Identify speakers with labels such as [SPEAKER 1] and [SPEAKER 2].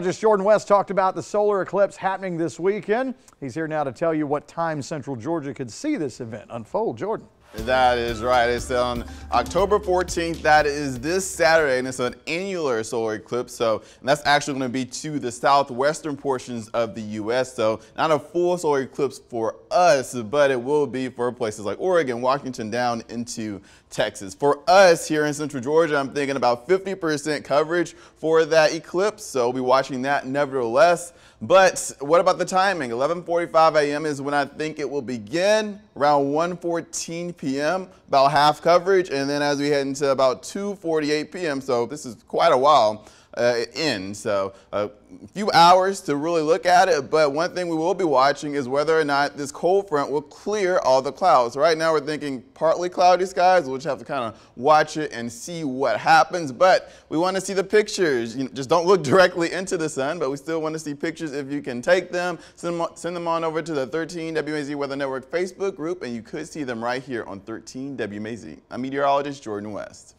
[SPEAKER 1] Just Jordan West talked about the solar eclipse happening this weekend. He's here now to tell you what time Central Georgia could see this event unfold. Jordan.
[SPEAKER 2] That is right. It's on October 14th. That is this Saturday, and it's an annular solar eclipse. So that's actually going to be to the southwestern portions of the U.S. So not a full solar eclipse for us, but it will be for places like Oregon, Washington, down into Texas. For us here in Central Georgia, I'm thinking about 50% coverage for that eclipse. So we'll be watching that nevertheless. But what about the timing? 11:45 a.m. is when I think it will begin. Around 1:14 p.m., about half coverage, and then as we head into about 2:48 p.m. So this is quite a while Uh, in. So a few hours to really look at it. But one thing we will be watching is whether or not this cold front will clear all the clouds. Right now we're thinking partly cloudy skies. We'll just have to kind of watch it and see what happens. But we want to see the pictures. You know, just don't look directly into the sun, but we still want to see pictures if you can take them. Send them, send them on over to the 13 WMAZ Weather Network Facebook group, and you could see them right here on 13 WMAZ. I'm meteorologist Jordan West.